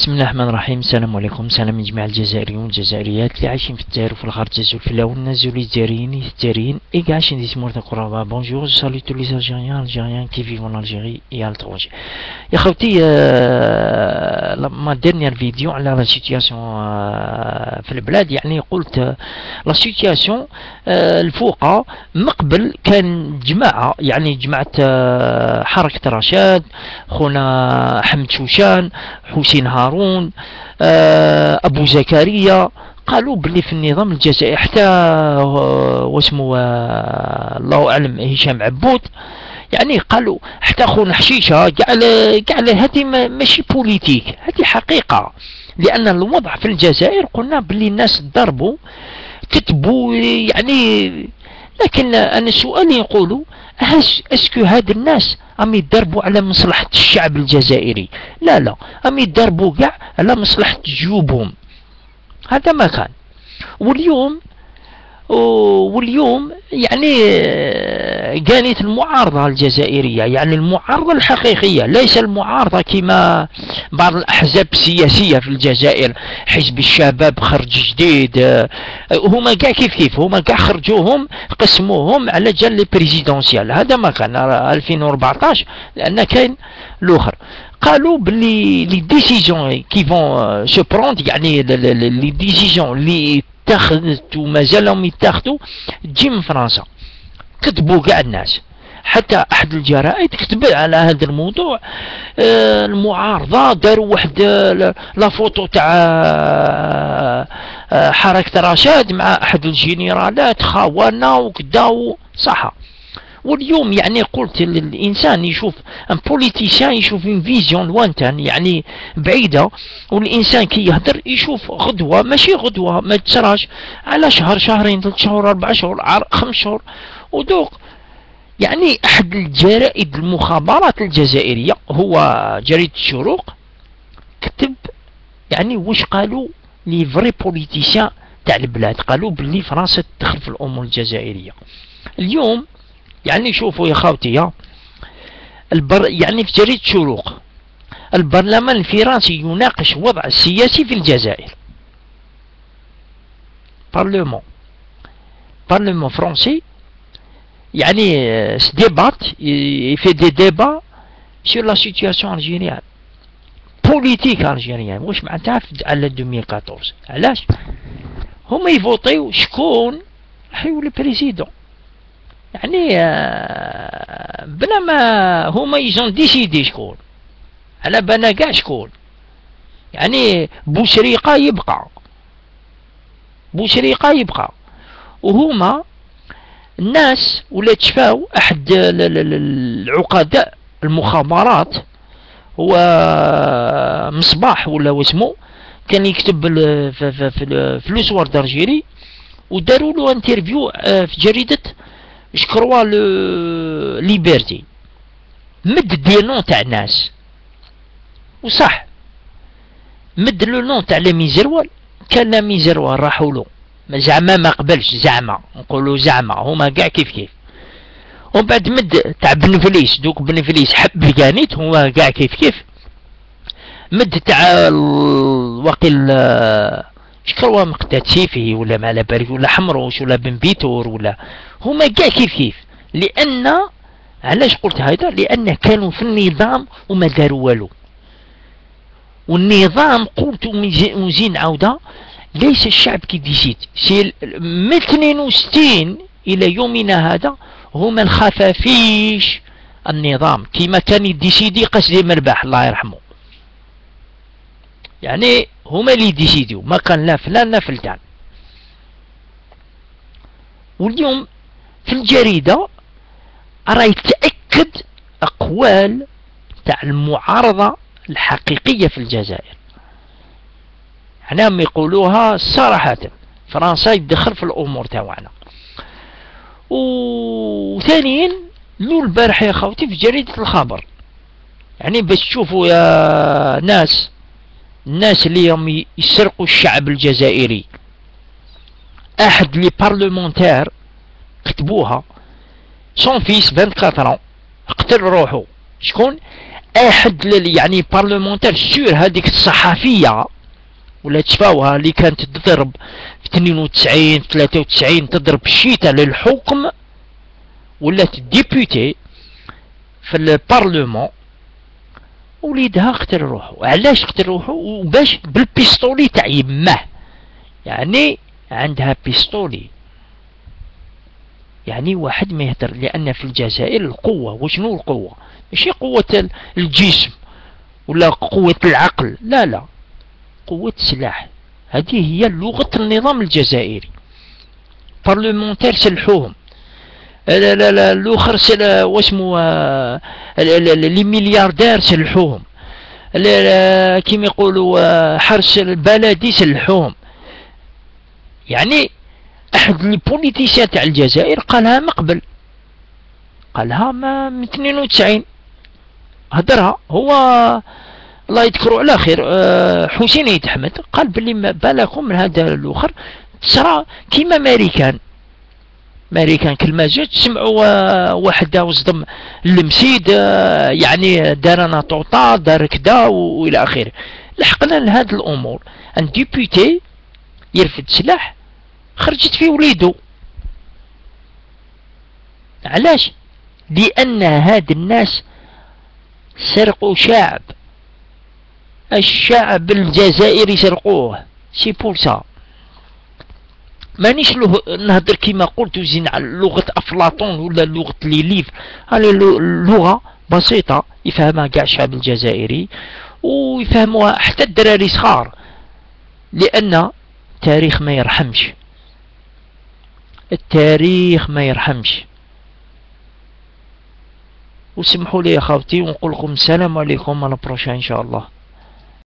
بسم الله الرحمن الرحيم السلام عليكم سلام من جميع الجزائريين والجزائريات اللي عايشين في الجزائر وفي الغرب أزول فلاون أزول الجزائريين الجزائريين اي عايشين دي سمورت قرابة bonjour salut à tous les Algériens Algériennes qui vivent en Algérie et à l'étranger يا خوتي ma dernière vidéo على la situation في البلاد يعني قلت la situation الفوقة مقبل كان جماعة يعني جماعة حركة رشاد خونا حمد شوشان حسين هارون آه، أبو زكريا قالوا باللي في النظام الجزائري حتى آه، واسمه آه، الله أعلم هشام عبود يعني قالوا حتى خونا حشيشه قال قال هذه ماشي بوليتيك هذه حقيقة. لأن الوضع في الجزائر قلنا باللي الناس ضربوا كتبوا يعني لكن أنا السؤال يقولوا أسكو هاد الناس أم يضربوا على مصلحة الشعب الجزائري؟ لا لا. أم يضربوا كاع على مصلحة جيوبهم. هذا ما كان. واليوم واليوم يعني كانت المعارضة الجزائرية يعني المعارضة الحقيقية ليس المعارضة كما بعض الأحزاب السياسية في الجزائر حزب الشباب خرج جديد هما كاع كيف كيف هما كاع خرجوهم قسموهم على جال les présidentielles هذا ما كان 2014 لأن كاين الآخر. قالوا بلي les décisions qui vont se prendre يعني les décisions لي اتخذت ومازالهم يتاخذوا تجي من فرنسا. كتبوا كاع الناس. حتى أحد الجرائد كتب على هذا الموضوع آه المعارضة داروا واحد la photo تاع آه حركة رشاد مع أحد الجنرالات خوانا وكدا صح واليوم يعني قلت الانسان يشوف un politicien يشوف une vision lointaine يعني بعيدة والإنسان كي يهدر يشوف غدوة ماشي غدوة ما تصراش على شهر شهرين ثلاث شهور أربع شهور خمس شهور ودوق. يعني أحد الجرائد المخابرات الجزائرية هو جريدة الشروق كتب يعني واش قالوا les vrais politiciens تاع البلاد قالوا باللي فرنسا تدخل في الأمور الجزائرية. اليوم يعني شوفوا يا خوتي البر يعني في جريدة شروق. البرلمان الفرنسي يناقش وضع السياسي في الجزائر. parlement parlement فرنسي يعني débat في دي ديبا sur la situation algérienne. politique algérienne واش معناتها على 2014 علاش هما يفوطيو شكون راح يولي président يعني آه، بلا ما هما يزون décidé شكون على بنا كاع شكون. يعني بوشريقة يبقى بوشريقة يبقى. وهما الناس ولا تشفاو أحد العقداء المخابرات هو مصباح ولا واسمو كان يكتب في, في, في, في دارجيري وداروا له انترفيو آه، في جريدة جو كروا لو ليبرتي مد دي نون تاع ناس وصح مد لو نون تاع لا ميزروال كان لا ميزروال راحوا له زعما ما قبلش زعما نقولوا زعما هما كاع كيف كيف ومن بعد مد تاع بن فليس دوك بن فليس حب كانيت هما كاع كيف كيف مد تاع وقيل شكروا مقتات سيفي ولا ما على ولا حمروش ولا بن بيتور ولا هما كاع كيف كيف. لأن علاش قلت هذا لأن كانوا في النظام وما داروا والو. والنظام قلت ونزيد نعاود ليس الشعب qui décide c'est من 62 إلى يومنا هذا هما الخفافيش النظام. كيما كان يديسيدي قصدي مرباح الله يرحمه. يعني هما اللي ديسيديو ما كان لا فلان لا فلان واليوم في الجريدة راه يتأكد أقوال تاع المعارضة الحقيقية في الجزائر. حنا يقولوها صراحة. فرنسا يدخل في الأمور تاعنا وثانيا لو البارح يا خوتي في جريدة الخبر. يعني باش تشوفوا يا ناس الناس اللي هم يسرقوا الشعب الجزائري. أحد لي بارلمونتير كتبوها son fils 24 ans قتل روحو. شكون؟ أحد يعني parlementaire sur هذيك الصحفيه ولا تشفاوها اللي كانت تضرب في 92 في 93 تضرب الشيتا للحكم ولات député في البارلمون وليدها قتل روحو علاش قتل روحو وباش بال pistolet تاع يماه يعني عندها بيستولي. يعني واحد ما يهدر لأن في الجزائر القوة. وشنو القوة؟ ماشي قوة الجسم ولا قوة العقل. لا لا. قوة السلاح. هذه هي لغة النظام الجزائري. بارلمونتير سلحوهم. لا لا لا الأخر سل واسمو لي ملياردير سلحوهم. كيما يقولوا حرس البلدي سلحوهم. يعني أحد البوليتيسيان تاع الجزائر قالها مقبل قالها ما من 92 هدرها. هو الله يذكره على خير. آه، حسين يتحمد قال بلي ما بالكم من هذا الأخر. تصرى كيما ماريكان ماريكان ما جات سمعوا آه، واحد وصدم المسيد آه، يعني دار أنا طوطا دار كدا وإلى آخره. لحقنا لهذه الأمور. un député يرفد سلاح خرجت في وليدو. علاش؟ لأن هاد الناس سرقوا شعب. الشعب الجزائري سرقوه. c'est pour ça. مانيش نهضر كيما قلت وزين على لغة أفلاطون ولا لغة ليليف. هذه لغة بسيطة يفهمها كاع الشعب الجزائري ويفهموها حتى الدراري صغار. لأن التاريخ ما يرحمش. التاريخ ما يرحمش. وسمحوا لي يا خاوتي ونقول لكم السلام عليكم على بروشا إن شاء الله.